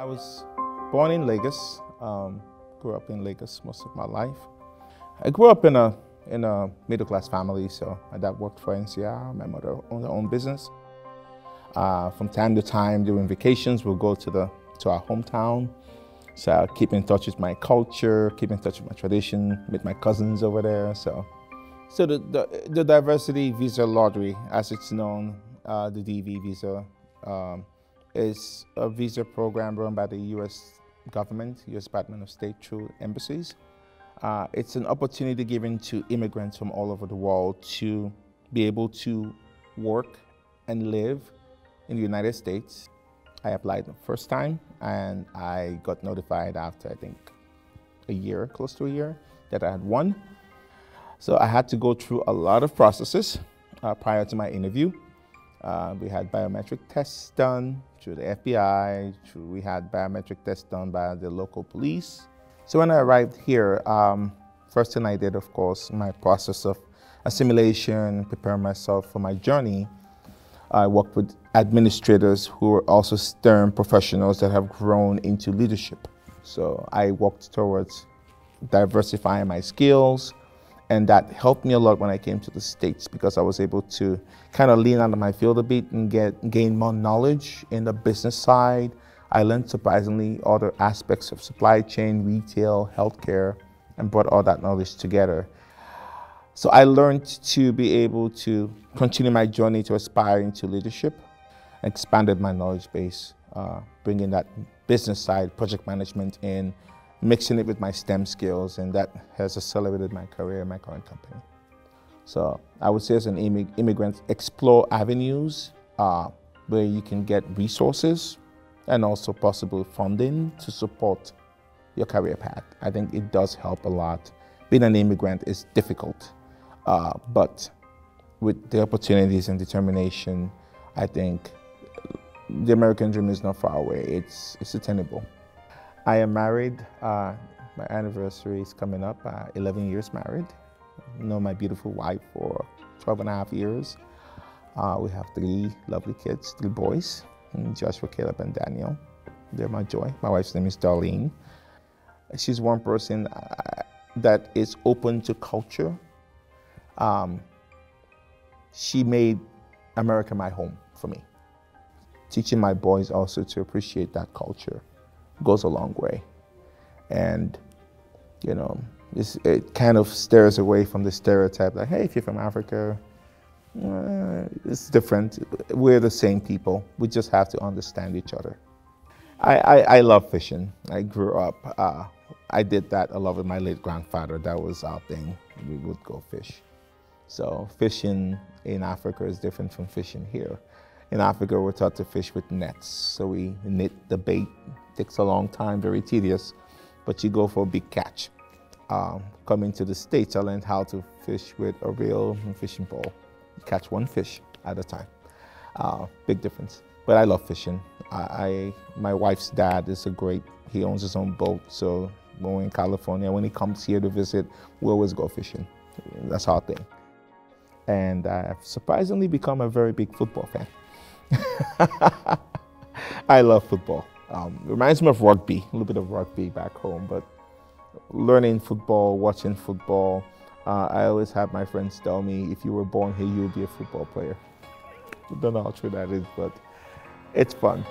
I was born in Lagos, um, grew up in Lagos most of my life. I grew up in a, in a middle class family, so my dad worked for NCR, my mother owned her own business. Uh, from time to time during vacations, we'll go to, the, to our hometown. So I keep in touch with my culture, keep in touch with my tradition, meet my cousins over there. So, so the, the, the diversity visa lottery, as it's known, uh, the DV visa, um, is a visa program run by the U.S. government, U.S. Department of State through embassies. Uh, it's an opportunity given to immigrants from all over the world to be able to work and live in the United States. I applied the first time and I got notified after I think a year, close to a year, that I had won. So I had to go through a lot of processes uh, prior to my interview. Uh, we had biometric tests done through the FBI. Through, we had biometric tests done by the local police. So when I arrived here, um, first thing I did, of course, my process of assimilation, preparing myself for my journey. I worked with administrators who are also STEM professionals that have grown into leadership. So I worked towards diversifying my skills, and that helped me a lot when I came to the States because I was able to kind of lean out of my field a bit and get gain more knowledge in the business side. I learned surprisingly other aspects of supply chain, retail, healthcare, and brought all that knowledge together. So I learned to be able to continue my journey to aspire into leadership, expanded my knowledge base, uh, bringing that business side, project management in, mixing it with my STEM skills, and that has accelerated my career in my current company. So I would say as an immigrant, explore avenues uh, where you can get resources and also possible funding to support your career path. I think it does help a lot. Being an immigrant is difficult, uh, but with the opportunities and determination, I think the American dream is not far away. It's, it's attainable. I am married. Uh, my anniversary is coming up, uh, 11 years married. know my beautiful wife for 12 and a half years. Uh, we have three lovely kids, three boys, Joshua, Caleb, and Daniel. They're my joy. My wife's name is Darlene. She's one person uh, that is open to culture. Um, she made America my home for me. Teaching my boys also to appreciate that culture goes a long way. And, you know, it kind of stares away from the stereotype like, hey, if you're from Africa, uh, it's different. We're the same people. We just have to understand each other. I, I, I love fishing. I grew up, uh, I did that a lot with my late grandfather. That was our thing. We would go fish. So fishing in Africa is different from fishing here. In Africa, we're taught to fish with nets. So we knit the bait. Takes a long time, very tedious, but you go for a big catch. Um, coming to the States, I learned how to fish with a and fishing pole. You catch one fish at a time. Uh, big difference. But I love fishing. I, I, my wife's dad is a great, he owns his own boat. So when we're in California, when he comes here to visit, we always go fishing. That's our thing. And I've surprisingly become a very big football fan. I love football. Um, reminds me of rugby, a little bit of rugby back home, but learning football, watching football. Uh, I always have my friends tell me, if you were born here, you would be a football player. I don't know how true that is, but it's fun.